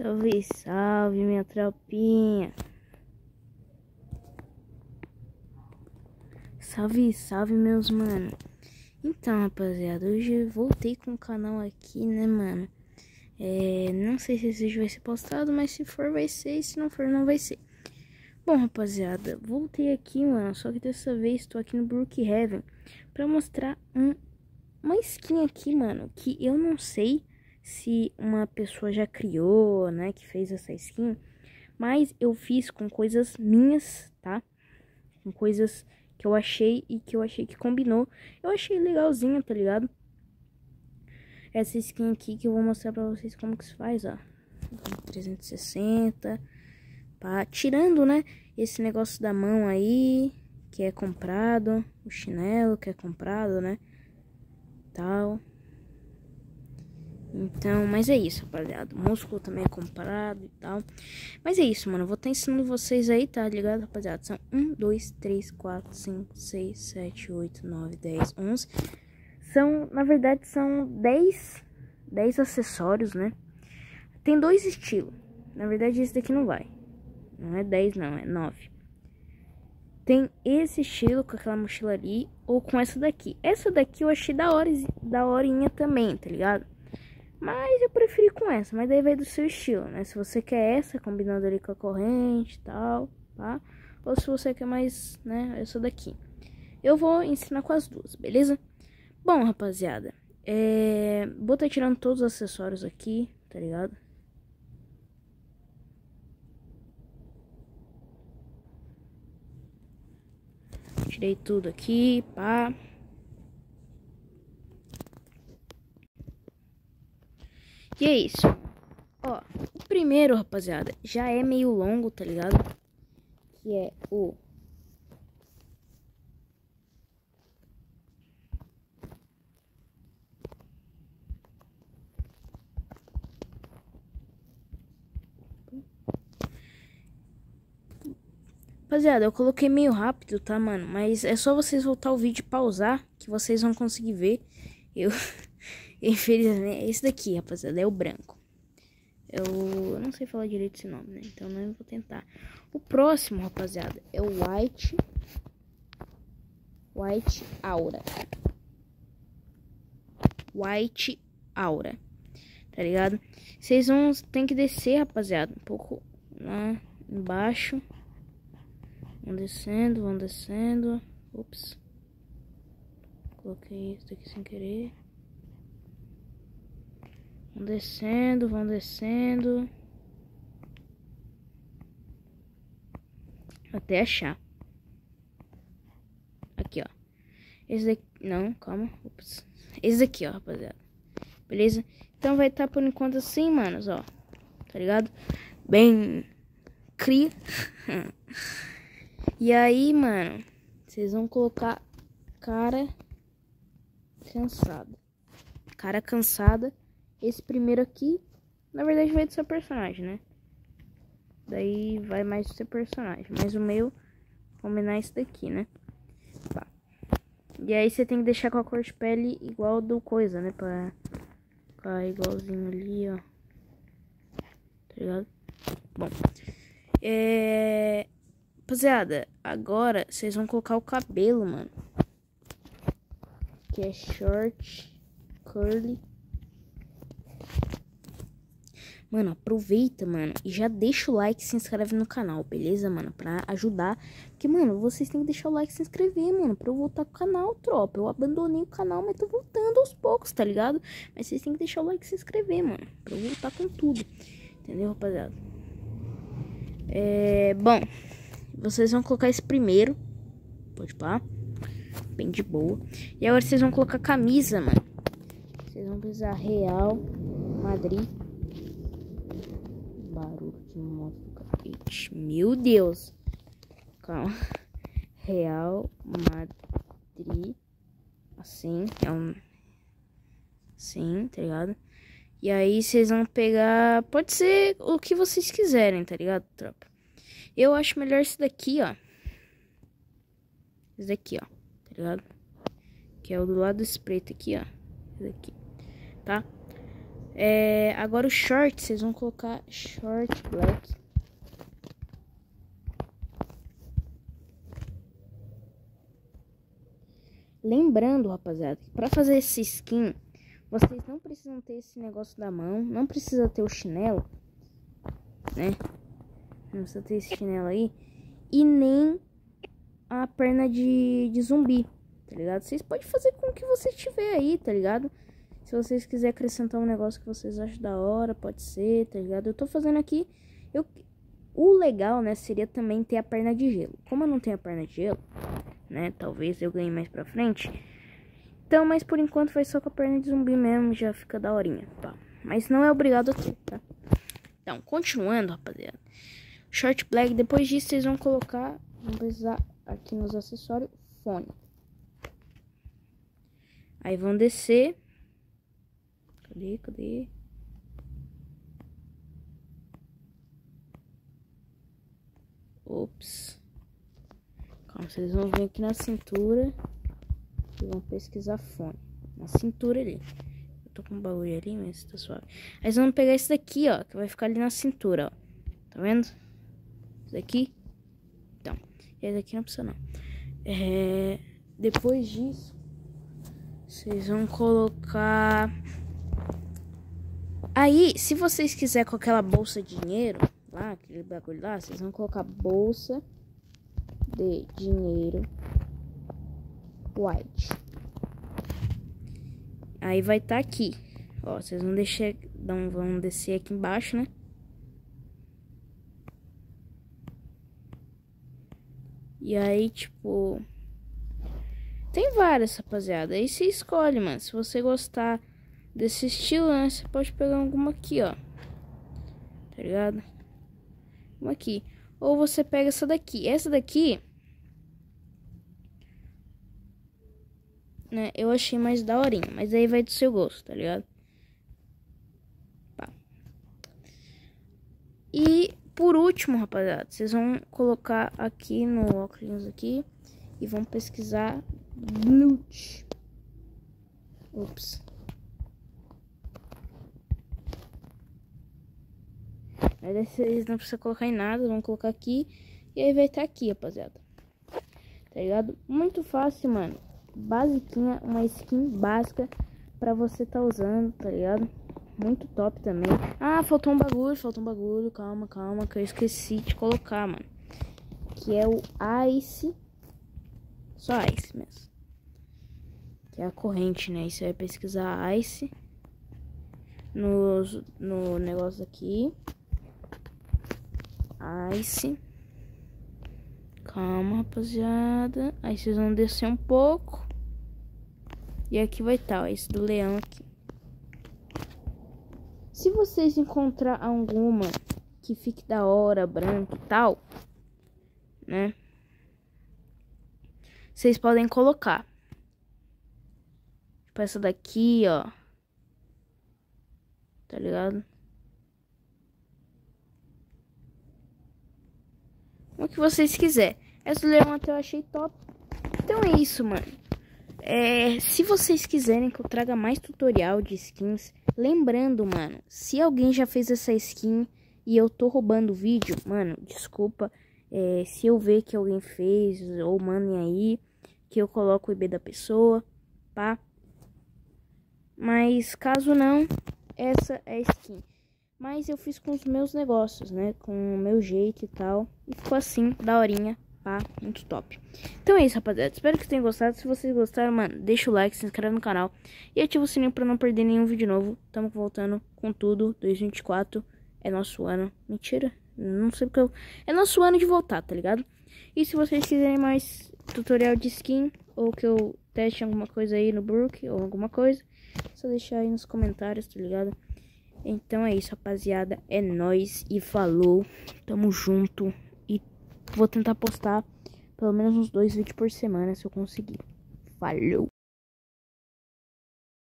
Salve, salve, minha tropinha. Salve, salve, meus mano. Então, rapaziada, hoje eu voltei com o canal aqui, né, mano? É, não sei se esse vídeo vai ser postado, mas se for, vai ser. E se não for, não vai ser. Bom, rapaziada, voltei aqui, mano. Só que dessa vez estou aqui no Brookhaven pra mostrar um, uma skin aqui, mano. Que eu não sei se uma pessoa já criou, né, que fez essa skin, mas eu fiz com coisas minhas, tá? Com coisas que eu achei e que eu achei que combinou. Eu achei legalzinho, tá ligado? Essa skin aqui que eu vou mostrar pra vocês como que se faz, ó. 360, pá. Tirando, né, esse negócio da mão aí, que é comprado, o chinelo que é comprado, né, tal. Então, mas é isso, rapaziada. O músculo também é comprado e tal. Mas é isso, mano. Eu vou estar tá ensinando vocês aí, tá ligado, rapaziada? São 1, 2, 3, 4, 5, 6, 7, 8, 9, 10, 11. São, na verdade, são 10, 10 acessórios, né? Tem dois estilos. Na verdade, esse daqui não vai. Não é 10, não. É 9. Tem esse estilo com aquela mochila ali ou com essa daqui. Essa daqui eu achei da, hora, também, tá ligado? Mas eu preferi com essa, mas daí vai do seu estilo, né? Se você quer essa, combinando ali com a corrente e tal, tá? Ou se você quer mais, né, essa daqui. Eu vou ensinar com as duas, beleza? Bom, rapaziada, é... vou estar tá tirando todos os acessórios aqui, tá ligado? Tirei tudo aqui, pá. E é isso. Ó, o primeiro, rapaziada, já é meio longo, tá ligado? Que é o... Rapaziada, eu coloquei meio rápido, tá, mano? Mas é só vocês voltar o vídeo e pausar que vocês vão conseguir ver. Eu... Infelizmente, esse daqui, rapaziada, é o branco. Eu, não sei falar direito esse nome, né? Então não vou tentar. O próximo, rapaziada, é o White. White Aura. White Aura. Tá ligado? Vocês vão tem que descer, rapaziada, um pouco lá embaixo. Vão descendo, vão descendo. Ups. Coloquei isso aqui sem querer. Vão descendo, vão descendo. Até achar. Aqui, ó. Esse daqui... Não, calma. Ups. Esse daqui, ó, rapaziada. Beleza? Então vai estar tá por enquanto assim, manos, ó. Tá ligado? Bem... Cria. e aí, mano... Vocês vão colocar cara cansada. Cara cansada. Esse primeiro aqui, na verdade, vai do seu personagem, né? Daí vai mais do seu personagem. Mas o meu, combinar esse daqui, né? Tá. E aí você tem que deixar com a cor de pele igual do coisa, né? Pra ficar igualzinho ali, ó. Tá ligado? Bom. É... Rapaziada, agora vocês vão colocar o cabelo, mano. Que é short, curly Mano, aproveita, mano, e já deixa o like e se inscreve no canal, beleza, mano? Pra ajudar. Porque, mano, vocês têm que deixar o like e se inscrever, mano, pra eu voltar com o canal, tropa. Eu abandonei o canal, mas tô voltando aos poucos, tá ligado? Mas vocês têm que deixar o like e se inscrever, mano, pra eu voltar com tudo. Entendeu, rapaziada? É, bom, vocês vão colocar esse primeiro. Pode pá. Bem de boa. E agora vocês vão colocar camisa, mano. Vocês vão precisar Real Madrid barulho de do capete. Meu Deus. Calma. Real Madrid. Assim. É um. Assim, tá ligado? E aí vocês vão pegar. Pode ser o que vocês quiserem, tá ligado, tropa? Eu acho melhor esse daqui, ó. Esse daqui, ó. Tá ligado? Que é o do lado espreito aqui, ó. Esse daqui. Tá? É, agora o short, vocês vão colocar short black. Lembrando, rapaziada, que pra fazer esse skin, vocês não precisam ter esse negócio da mão, não precisa ter o chinelo, né? Não precisa ter esse chinelo aí. E nem a perna de, de zumbi, tá ligado? Vocês podem fazer com o que você tiver aí, tá ligado? Se vocês quiserem acrescentar um negócio que vocês acham da hora, pode ser, tá ligado? Eu tô fazendo aqui... Eu, o legal, né, seria também ter a perna de gelo. Como eu não tenho a perna de gelo, né, talvez eu ganhe mais pra frente. Então, mas por enquanto vai só com a perna de zumbi mesmo, já fica da horinha? Mas não é obrigado a ter, tá? Então, continuando, rapaziada. Short black, depois disso vocês vão colocar, vão precisar aqui nos acessórios, fone. Aí vão descer. Cadê, cadê? Ops. Calma, vocês vão vir aqui na cintura e vão pesquisar fone. Na cintura ali. Eu tô com um bagulho ali, mas tá suave. Aí vocês vão pegar esse daqui, ó, que vai ficar ali na cintura, ó. Tá vendo? Esse daqui. Então, esse daqui não precisa não. É... Depois disso, vocês vão colocar... Aí, se vocês quiserem com aquela bolsa de dinheiro, lá, aquele bagulho lá, vocês vão colocar bolsa de dinheiro white. Aí vai estar tá aqui. Ó, vocês vão deixar, não vão descer aqui embaixo, né? E aí, tipo, tem várias, rapaziada. Aí você escolhe, mano. Se você gostar desse estilo, né, você pode pegar alguma aqui, ó. Tá ligado? Uma aqui. Ou você pega essa daqui. Essa daqui né? Eu achei mais daorinha, mas aí vai do seu gosto, tá ligado? Pá. E por último, rapaziada, vocês vão colocar aqui no óculos aqui e vão pesquisar glute. Ups. Aí vocês não precisam colocar em nada, vão colocar aqui e aí vai estar aqui, rapaziada. Tá ligado? Muito fácil, mano basiquinha, uma skin básica pra você tá usando, tá ligado? Muito top também. Ah, faltou um bagulho, faltou um bagulho. Calma, calma, que eu esqueci de colocar, mano. Que é o Ice. Só Ice mesmo. Que é a corrente, né? E você vai pesquisar Ice. No, no negócio aqui. Ice. Calma, rapaziada. Aí vocês vão descer um pouco. E aqui vai estar, tá, esse do leão aqui. Se vocês encontrar alguma que fique da hora, branca e tal, né? Vocês podem colocar. Tipo essa daqui, ó. Tá ligado? Que vocês quiserem. Essa do eu achei top. Então é isso, mano. É, se vocês quiserem que eu traga mais tutorial de skins, lembrando, mano, se alguém já fez essa skin e eu tô roubando o vídeo, mano, desculpa. É, se eu ver que alguém fez, ou mandem aí, que eu coloco o IB da pessoa, pá. Mas caso não, essa é a skin. Mas eu fiz com os meus negócios, né? Com o meu jeito e tal. E ficou assim, daorinha pá, muito top. Então é isso, rapaziada. Espero que tenham gostado. Se vocês gostaram, mano, deixa o like, se inscreve no canal e ativa o sininho pra não perder nenhum vídeo novo. Tamo voltando com tudo. 2024 é nosso ano. Mentira, não sei porque eu... É nosso ano de voltar, tá ligado? E se vocês quiserem mais tutorial de skin ou que eu teste alguma coisa aí no Brook ou alguma coisa, só deixar aí nos comentários, tá ligado? Então é isso, rapaziada. É nóis e falou. Tamo junto. Vou tentar postar pelo menos uns dois vídeos por semana se eu conseguir. Falou!